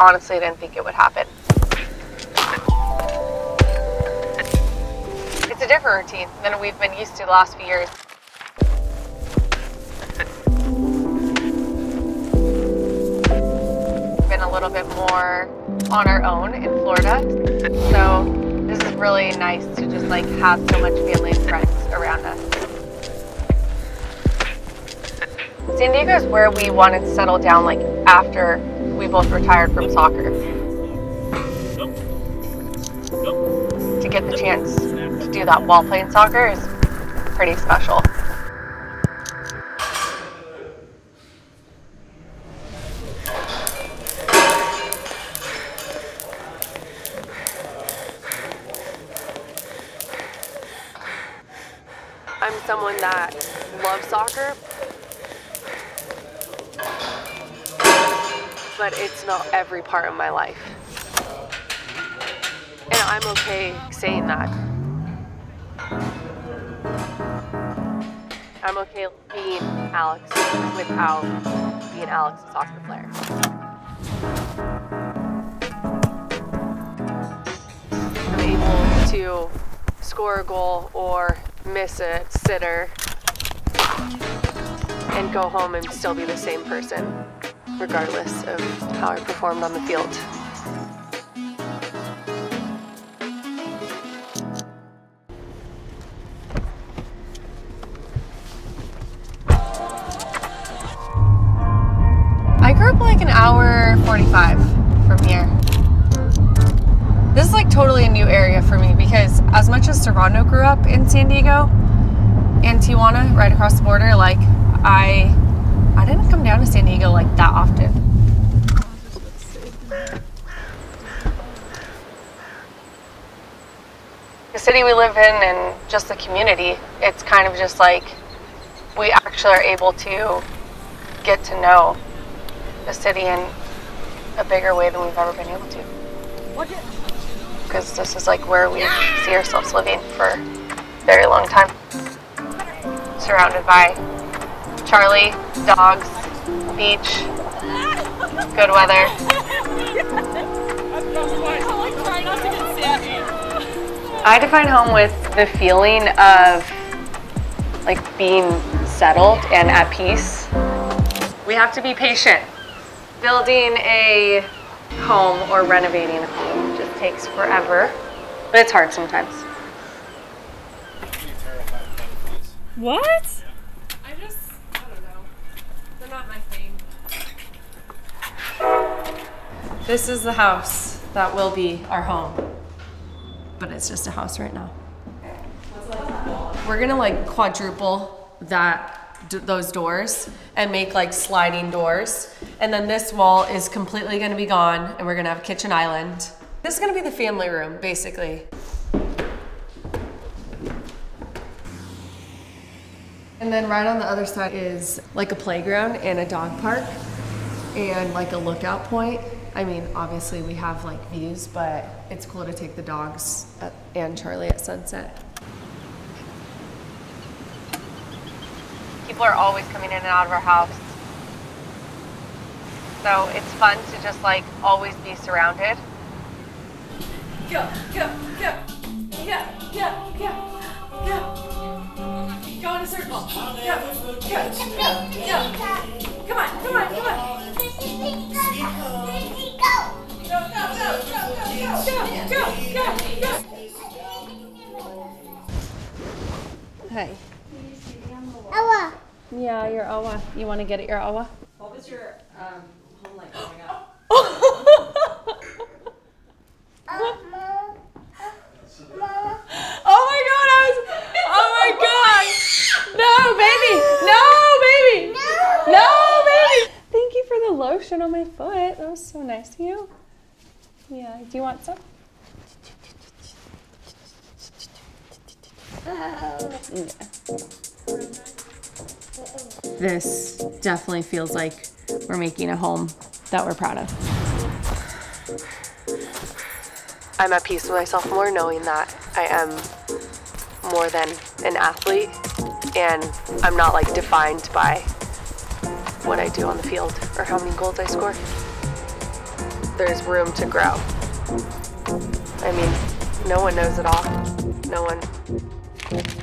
honestly didn't think it would happen. It's a different routine than we've been used to the last few years. Been a little bit more on our own in Florida. So this is really nice to just like have so much family and friends around us. San Diego is where we wanted to settle down like after we both retired from soccer. To get the chance to do that while playing soccer is pretty special. I'm someone that loves soccer, but it's not every part of my life. And I'm okay saying that. I'm okay being Alex without being Alex, a soccer player. I'm able to score a goal or miss a sitter and go home and still be the same person, regardless of how I performed on the field. I grew up like an hour 45 from here. This is like totally a new area for me because as much as Servando grew up in San Diego and Tijuana, right across the border, like I I didn't come down to San Diego like that often. The city we live in and just the community, it's kind of just like we actually are able to get to know the city in a bigger way than we've ever been able to. Because this is like where we see ourselves living for a very long time. Surrounded by Charlie, dogs, beach, good weather. I define home with the feeling of like being settled and at peace. We have to be patient. Building a home or renovating a home just takes forever, but it's hard sometimes. What? I just, I don't know. They're not my thing. This is the house that will be our home, but it's just a house right now. We're gonna like quadruple that those doors and make like sliding doors, and then this wall is completely gonna be gone, and we're gonna have a kitchen island. This is gonna be the family room, basically. And then right on the other side is like a playground and a dog park and like a lookout point. I mean, obviously we have like views, but it's cool to take the dogs at, and Charlie at sunset. People are always coming in and out of our house. So it's fun to just like always be surrounded. Go, go, go. Yeah, yeah, yeah, yeah. Go in a circle. Go, go, go, Hey. Ella. Yeah, your Awa. You want to get at your Awa? What was your um, home like growing up? Oh my god, I was. Oh my god! No, baby! No, baby! No, baby! Thank you for the lotion on my foot. That was so nice of you. Yeah, do you want some? This definitely feels like we're making a home that we're proud of. I'm at peace with myself more knowing that I am more than an athlete and I'm not like defined by what I do on the field or how many goals I score. there's room to grow. I mean, no one knows it all. No one Thank you.